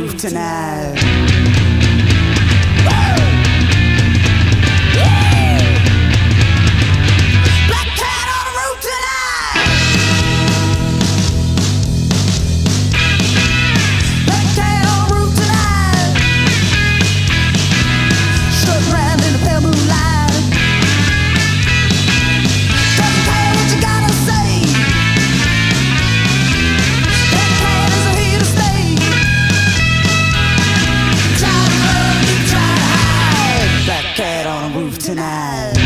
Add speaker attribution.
Speaker 1: groove to now. tonight.